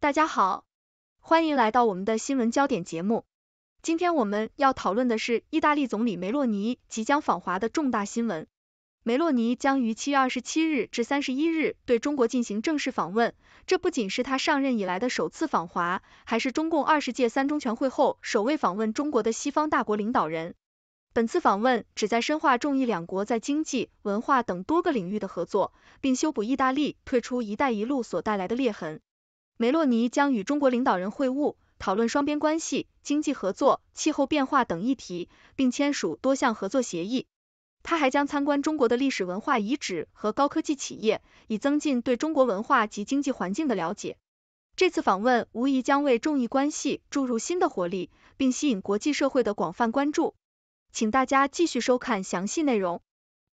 大家好，欢迎来到我们的新闻焦点节目。今天我们要讨论的是意大利总理梅洛尼即将访华的重大新闻。梅洛尼将于七月二十七日至三十一日对中国进行正式访问，这不仅是他上任以来的首次访华，还是中共二十届三中全会后首位访问中国的西方大国领导人。本次访问旨在深化中意两国在经济、文化等多个领域的合作，并修补意大利退出“一带一路”所带来的裂痕。梅洛尼将与中国领导人会晤，讨论双边关系、经济合作、气候变化等议题，并签署多项合作协议。他还将参观中国的历史文化遗址和高科技企业，以增进对中国文化及经济环境的了解。这次访问无疑将为中意关系注入新的活力，并吸引国际社会的广泛关注。请大家继续收看详细内容。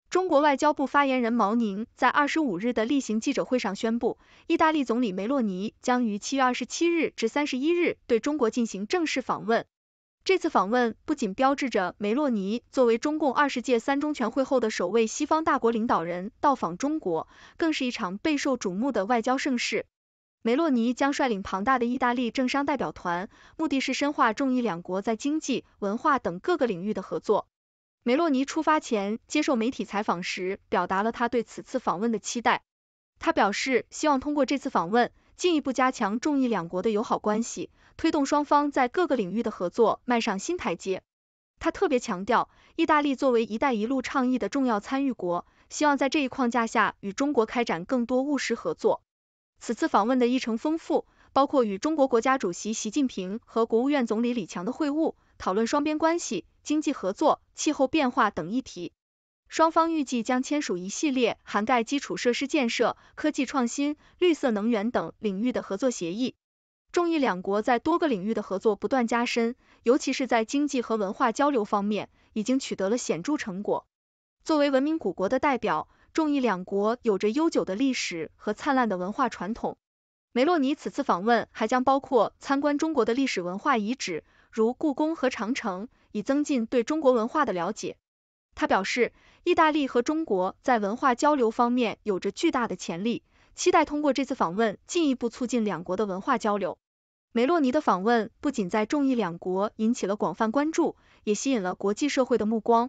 中国外交部发言人毛宁在二十五日的例行记者会上宣布，意大利总理梅洛尼将于七月二十七日至三十一日对中国进行正式访问。这次访问不仅标志着梅洛尼作为中共二十届三中全会后的首位西方大国领导人到访中国，更是一场备受瞩目的外交盛事。梅洛尼将率领庞大的意大利政商代表团，目的是深化中意两国在经济、文化等各个领域的合作。梅洛尼出发前接受媒体采访时，表达了他对此次访问的期待。他表示，希望通过这次访问，进一步加强中意两国的友好关系，推动双方在各个领域的合作迈上新台阶。他特别强调，意大利作为“一带一路”倡议的重要参与国，希望在这一框架下与中国开展更多务实合作。此次访问的议程丰富，包括与中国国家主席习近平和国务院总理李强的会晤，讨论双边关系、经济合作、气候变化等议题。双方预计将签署一系列涵盖基础设施建设、科技创新、绿色能源等领域的合作协议。中意两国在多个领域的合作不断加深，尤其是在经济和文化交流方面，已经取得了显著成果。作为文明古国的代表。中意两国有着悠久的历史和灿烂的文化传统。梅洛尼此次访问还将包括参观中国的历史文化遗址，如故宫和长城，以增进对中国文化的了解。他表示，意大利和中国在文化交流方面有着巨大的潜力，期待通过这次访问进一步促进两国的文化交流。梅洛尼的访问不仅在中意两国引起了广泛关注，也吸引了国际社会的目光。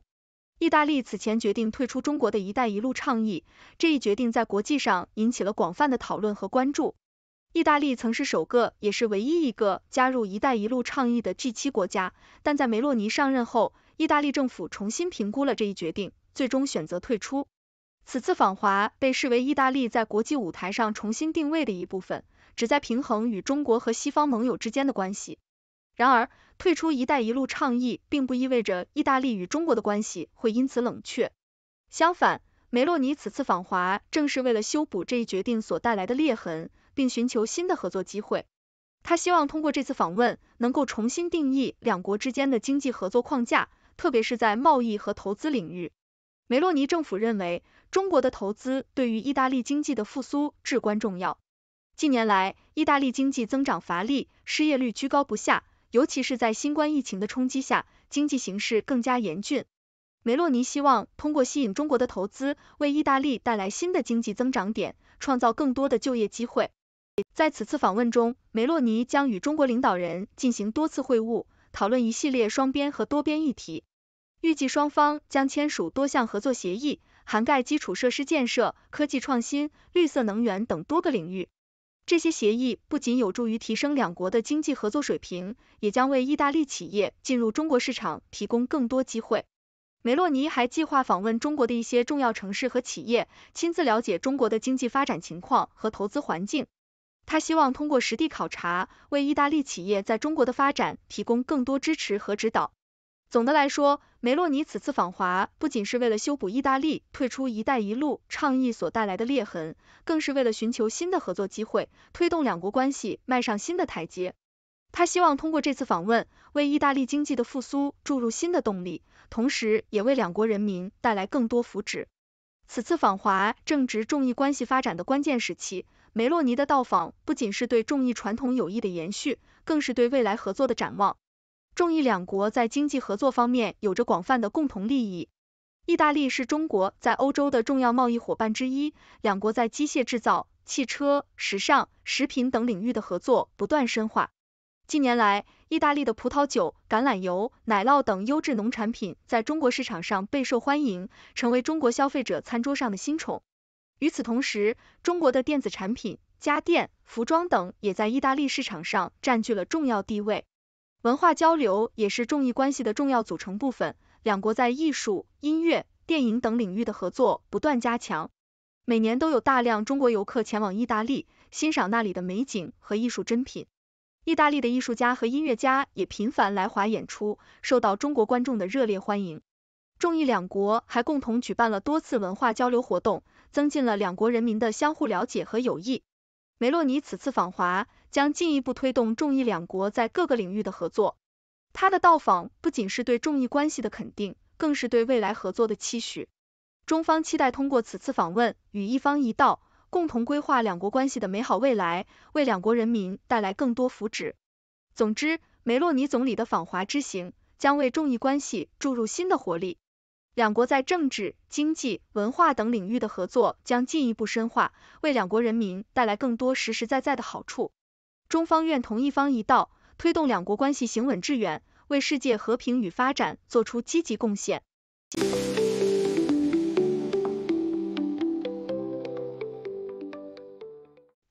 意大利此前决定退出中国的一带一路倡议，这一决定在国际上引起了广泛的讨论和关注。意大利曾是首个也是唯一一个加入一带一路倡议的 G7 国家，但在梅洛尼上任后，意大利政府重新评估了这一决定，最终选择退出。此次访华被视为意大利在国际舞台上重新定位的一部分，旨在平衡与中国和西方盟友之间的关系。然而，退出“一带一路”倡议，并不意味着意大利与中国的关系会因此冷却。相反，梅洛尼此次访华，正是为了修补这一决定所带来的裂痕，并寻求新的合作机会。他希望通过这次访问，能够重新定义两国之间的经济合作框架，特别是在贸易和投资领域。梅洛尼政府认为，中国的投资对于意大利经济的复苏至关重要。近年来，意大利经济增长乏力，失业率居高不下。尤其是在新冠疫情的冲击下，经济形势更加严峻。梅洛尼希望通过吸引中国的投资，为意大利带来新的经济增长点，创造更多的就业机会。在此次访问中，梅洛尼将与中国领导人进行多次会晤，讨论一系列双边和多边议题。预计双方将签署多项合作协议，涵盖基础设施建设、科技创新、绿色能源等多个领域。这些协议不仅有助于提升两国的经济合作水平，也将为意大利企业进入中国市场提供更多机会。梅洛尼还计划访问中国的一些重要城市和企业，亲自了解中国的经济发展情况和投资环境。他希望通过实地考察，为意大利企业在中国的发展提供更多支持和指导。总的来说，梅洛尼此次访华不仅是为了修补意大利退出“一带一路”倡议所带来的裂痕，更是为了寻求新的合作机会，推动两国关系迈上新的台阶。他希望通过这次访问，为意大利经济的复苏注入新的动力，同时也为两国人民带来更多福祉。此次访华正值中意关系发展的关键时期，梅洛尼的到访不仅是对中意传统友谊的延续，更是对未来合作的展望。中意两国在经济合作方面有着广泛的共同利益。意大利是中国在欧洲的重要贸易伙伴之一，两国在机械制造、汽车、时尚、食品等领域的合作不断深化。近年来，意大利的葡萄酒、橄榄油、奶酪等优质农产品在中国市场上备受欢迎，成为中国消费者餐桌上的新宠。与此同时，中国的电子产品、家电、服装等也在意大利市场上占据了重要地位。文化交流也是中意关系的重要组成部分，两国在艺术、音乐、电影等领域的合作不断加强。每年都有大量中国游客前往意大利，欣赏那里的美景和艺术珍品。意大利的艺术家和音乐家也频繁来华演出，受到中国观众的热烈欢迎。中意两国还共同举办了多次文化交流活动，增进了两国人民的相互了解和友谊。梅洛尼此次访华，将进一步推动中意两国在各个领域的合作。他的到访不仅是对中意关系的肯定，更是对未来合作的期许。中方期待通过此次访问，与一方一道。共同规划两国关系的美好未来，为两国人民带来更多福祉。总之，梅洛尼总理的访华之行将为中意关系注入新的活力，两国在政治、经济、文化等领域的合作将进一步深化，为两国人民带来更多实实在在的好处。中方愿同一方一道，推动两国关系行稳致远，为世界和平与发展做出积极贡献。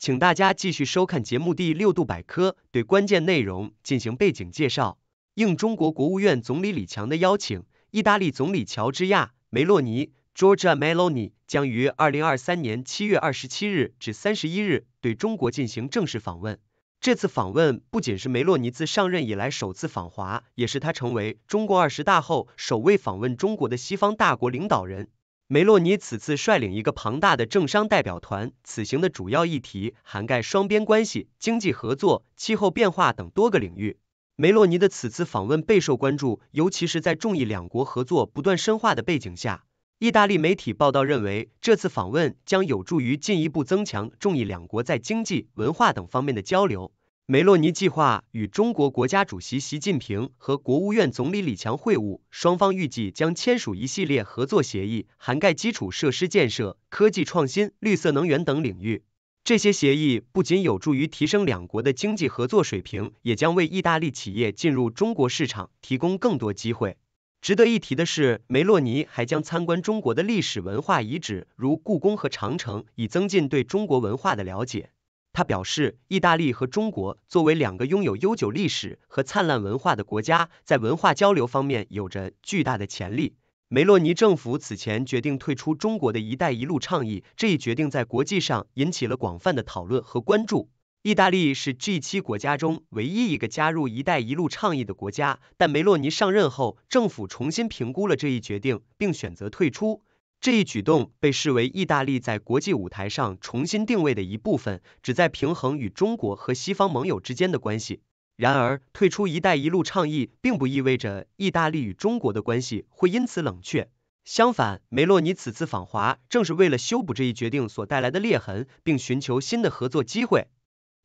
请大家继续收看节目第六度百科，对关键内容进行背景介绍。应中国国务院总理李强的邀请，意大利总理乔治亚·梅洛尼 （Giorgia Meloni） 将于二零二三年七月二十七日至三十一日对中国进行正式访问。这次访问不仅是梅洛尼自上任以来首次访华，也是他成为中国二十大后首位访问中国的西方大国领导人。梅洛尼此次率领一个庞大的政商代表团，此行的主要议题涵盖双边关系、经济合作、气候变化等多个领域。梅洛尼的此次访问备受关注，尤其是在中意两国合作不断深化的背景下。意大利媒体报道认为，这次访问将有助于进一步增强中意两国在经济、文化等方面的交流。梅洛尼计划与中国国家主席习近平和国务院总理李强会晤，双方预计将签署一系列合作协议，涵盖基础设施建设、科技创新、绿色能源等领域。这些协议不仅有助于提升两国的经济合作水平，也将为意大利企业进入中国市场提供更多机会。值得一提的是，梅洛尼还将参观中国的历史文化遗址，如故宫和长城，以增进对中国文化的了解。他表示，意大利和中国作为两个拥有悠久历史和灿烂文化的国家，在文化交流方面有着巨大的潜力。梅洛尼政府此前决定退出中国的一带一路倡议，这一决定在国际上引起了广泛的讨论和关注。意大利是 G7 国家中唯一一个加入一带一路倡议的国家，但梅洛尼上任后，政府重新评估了这一决定，并选择退出。这一举动被视为意大利在国际舞台上重新定位的一部分，旨在平衡与中国和西方盟友之间的关系。然而，退出“一带一路”倡议并不意味着意大利与中国的关系会因此冷却。相反，梅洛尼此次访华正是为了修补这一决定所带来的裂痕，并寻求新的合作机会。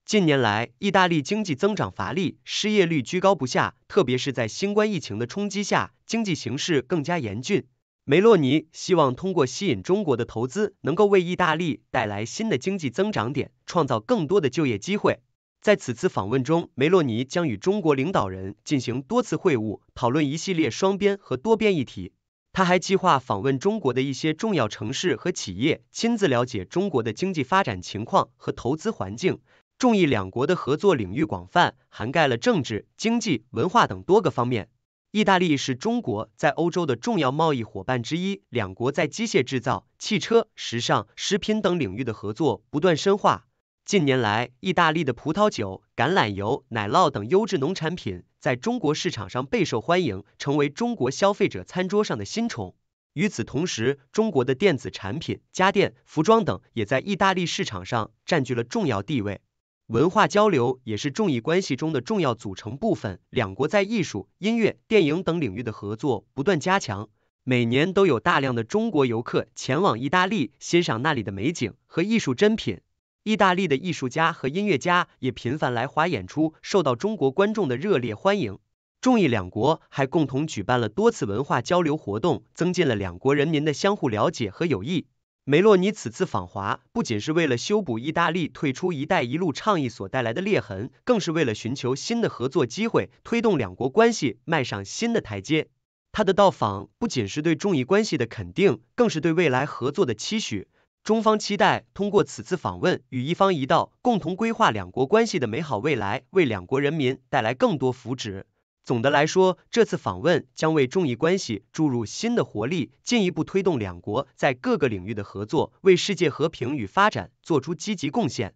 近年来，意大利经济增长乏力，失业率居高不下，特别是在新冠疫情的冲击下，经济形势更加严峻。梅洛尼希望通过吸引中国的投资，能够为意大利带来新的经济增长点，创造更多的就业机会。在此次访问中，梅洛尼将与中国领导人进行多次会晤，讨论一系列双边和多边议题。他还计划访问中国的一些重要城市和企业，亲自了解中国的经济发展情况和投资环境。中意两国的合作领域广泛，涵盖了政治、经济、文化等多个方面。意大利是中国在欧洲的重要贸易伙伴之一，两国在机械制造、汽车、时尚、食品等领域的合作不断深化。近年来，意大利的葡萄酒、橄榄油、奶酪等优质农产品在中国市场上备受欢迎，成为中国消费者餐桌上的新宠。与此同时，中国的电子产品、家电、服装等也在意大利市场上占据了重要地位。文化交流也是中意关系中的重要组成部分，两国在艺术、音乐、电影等领域的合作不断加强，每年都有大量的中国游客前往意大利欣赏那里的美景和艺术珍品。意大利的艺术家和音乐家也频繁来华演出，受到中国观众的热烈欢迎。中意两国还共同举办了多次文化交流活动，增进了两国人民的相互了解和友谊。梅洛尼此次访华，不仅是为了修补意大利退出“一带一路”倡议所带来的裂痕，更是为了寻求新的合作机会，推动两国关系迈上新的台阶。他的到访不仅是对中意关系的肯定，更是对未来合作的期许。中方期待通过此次访问，与一方一道共同规划两国关系的美好未来，为两国人民带来更多福祉。总的来说，这次访问将为中意关系注入新的活力，进一步推动两国在各个领域的合作，为世界和平与发展做出积极贡献。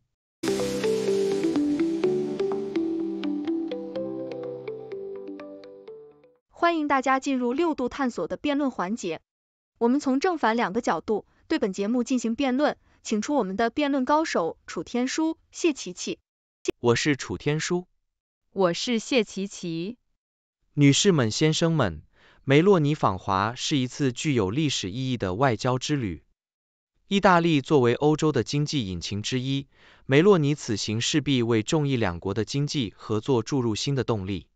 欢迎大家进入六度探索的辩论环节，我们从正反两个角度对本节目进行辩论，请出我们的辩论高手楚天舒、谢琪琪。我是楚天舒，我是谢琪琪。女士们、先生们，梅洛尼访华是一次具有历史意义的外交之旅。意大利作为欧洲的经济引擎之一，梅洛尼此行势必为中意两国的经济合作注入新的动力。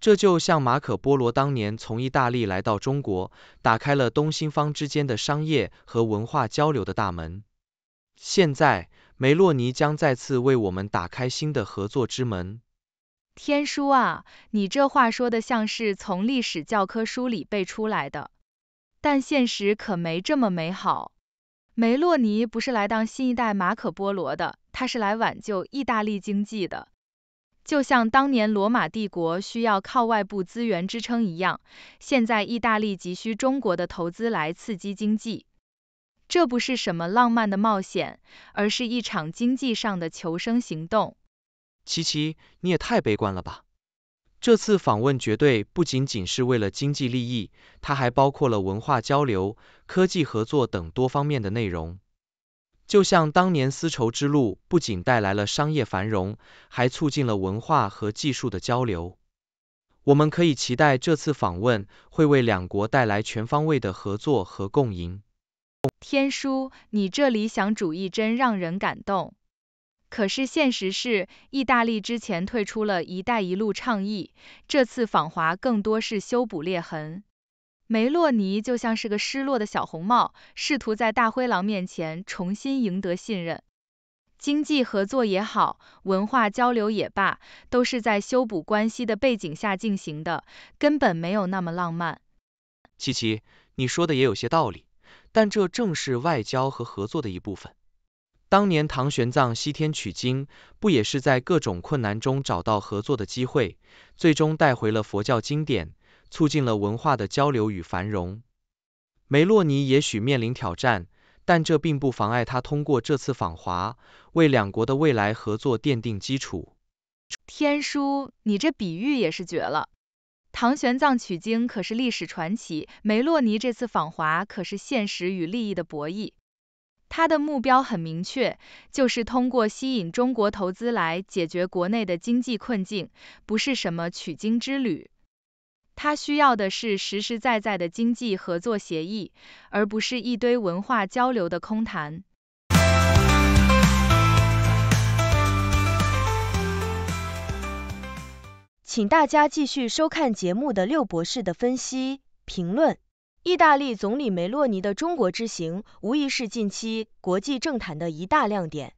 这就像马可波罗当年从意大利来到中国，打开了东西方之间的商业和文化交流的大门。现在，梅洛尼将再次为我们打开新的合作之门。天书啊，你这话说的像是从历史教科书里背出来的，但现实可没这么美好。梅洛尼不是来当新一代马可波罗的，他是来挽救意大利经济的。就像当年罗马帝国需要靠外部资源支撑一样，现在意大利急需中国的投资来刺激经济。这不是什么浪漫的冒险，而是一场经济上的求生行动。琪琪，你也太悲观了吧！这次访问绝对不仅仅是为了经济利益，它还包括了文化交流、科技合作等多方面的内容。就像当年丝绸之路不仅带来了商业繁荣，还促进了文化和技术的交流。我们可以期待这次访问会为两国带来全方位的合作和共赢。天书，你这理想主义真让人感动。可是现实是，意大利之前退出了一带一路倡议，这次访华更多是修补裂痕。梅洛尼就像是个失落的小红帽，试图在大灰狼面前重新赢得信任。经济合作也好，文化交流也罢，都是在修补关系的背景下进行的，根本没有那么浪漫。琪琪，你说的也有些道理，但这正是外交和合作的一部分。当年唐玄奘西天取经，不也是在各种困难中找到合作的机会，最终带回了佛教经典？促进了文化的交流与繁荣。梅洛尼也许面临挑战，但这并不妨碍他通过这次访华，为两国的未来合作奠定基础。天书，你这比喻也是绝了。唐玄奘取经可是历史传奇，梅洛尼这次访华可是现实与利益的博弈。他的目标很明确，就是通过吸引中国投资来解决国内的经济困境，不是什么取经之旅。他需要的是实实在在的经济合作协议，而不是一堆文化交流的空谈。请大家继续收看节目的六博士的分析评论。意大利总理梅洛尼的中国之行，无疑是近期国际政坛的一大亮点。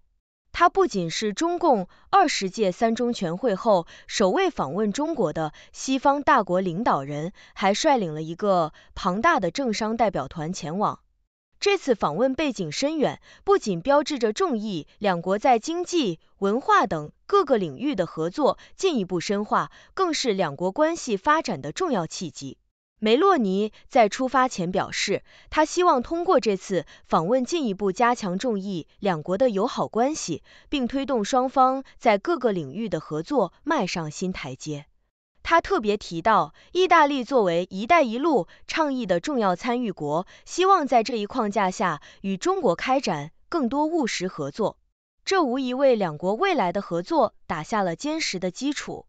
他不仅是中共二十届三中全会后首位访问中国的西方大国领导人，还率领了一个庞大的政商代表团前往。这次访问背景深远，不仅标志着中意两国在经济、文化等各个领域的合作进一步深化，更是两国关系发展的重要契机。梅洛尼在出发前表示，他希望通过这次访问进一步加强中意两国的友好关系，并推动双方在各个领域的合作迈上新台阶。他特别提到，意大利作为“一带一路”倡议的重要参与国，希望在这一框架下与中国开展更多务实合作，这无疑为两国未来的合作打下了坚实的基础。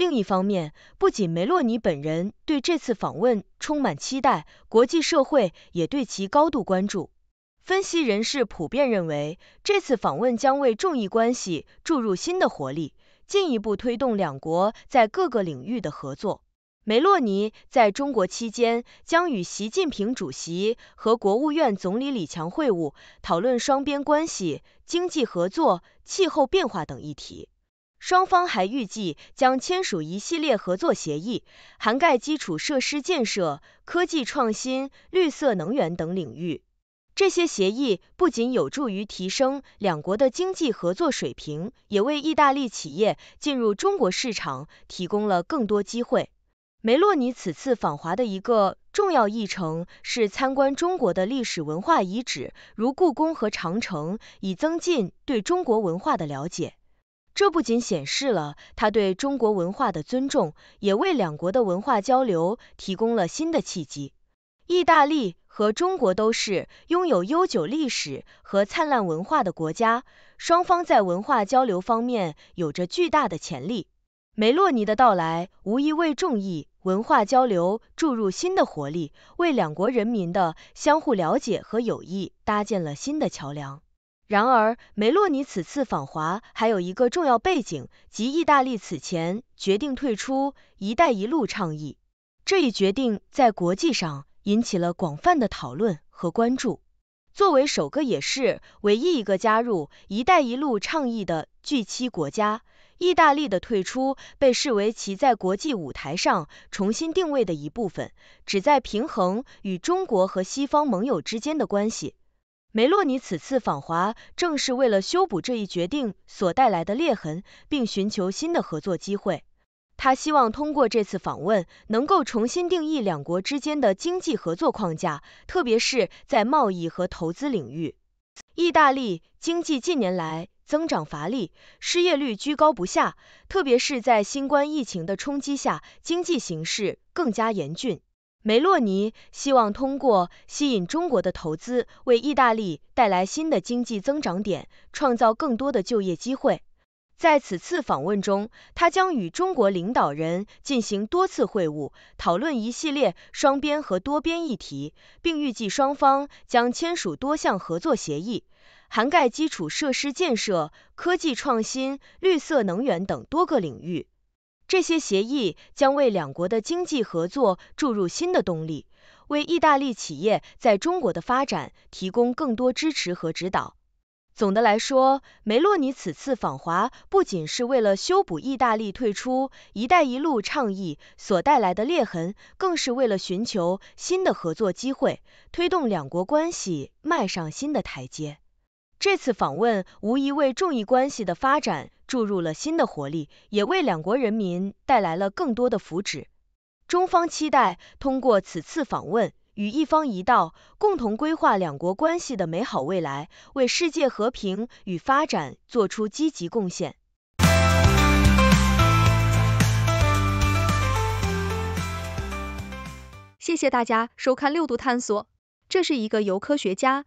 另一方面，不仅梅洛尼本人对这次访问充满期待，国际社会也对其高度关注。分析人士普遍认为，这次访问将为中意关系注入新的活力，进一步推动两国在各个领域的合作。梅洛尼在中国期间将与习近平主席和国务院总理李强会晤，讨论双边关系、经济合作、气候变化等议题。双方还预计将签署一系列合作协议，涵盖基础设施建设、科技创新、绿色能源等领域。这些协议不仅有助于提升两国的经济合作水平，也为意大利企业进入中国市场提供了更多机会。梅洛尼此次访华的一个重要议程是参观中国的历史文化遗址，如故宫和长城，以增进对中国文化的了解。这不仅显示了他对中国文化的尊重，也为两国的文化交流提供了新的契机。意大利和中国都是拥有悠久历史和灿烂文化的国家，双方在文化交流方面有着巨大的潜力。梅洛尼的到来无疑为众议文化交流注入新的活力，为两国人民的相互了解和友谊搭建了新的桥梁。然而，梅洛尼此次访华还有一个重要背景，即意大利此前决定退出“一带一路”倡议。这一决定在国际上引起了广泛的讨论和关注。作为首个也是唯一一个加入“一带一路”倡议的 G7 国家，意大利的退出被视为其在国际舞台上重新定位的一部分，旨在平衡与中国和西方盟友之间的关系。梅洛尼此次访华，正是为了修补这一决定所带来的裂痕，并寻求新的合作机会。他希望通过这次访问，能够重新定义两国之间的经济合作框架，特别是在贸易和投资领域。意大利经济近年来增长乏力，失业率居高不下，特别是在新冠疫情的冲击下，经济形势更加严峻。梅洛尼希望通过吸引中国的投资，为意大利带来新的经济增长点，创造更多的就业机会。在此次访问中，他将与中国领导人进行多次会晤，讨论一系列双边和多边议题，并预计双方将签署多项合作协议，涵盖基础设施建设、科技创新、绿色能源等多个领域。这些协议将为两国的经济合作注入新的动力，为意大利企业在中国的发展提供更多支持和指导。总的来说，梅洛尼此次访华不仅是为了修补意大利退出“一带一路”倡议所带来的裂痕，更是为了寻求新的合作机会，推动两国关系迈上新的台阶。这次访问无疑为中意关系的发展注入了新的活力，也为两国人民带来了更多的福祉。中方期待通过此次访问，与一方一道共同规划两国关系的美好未来，为世界和平与发展做出积极贡献。谢谢大家收看六度探索，这是一个由科学家、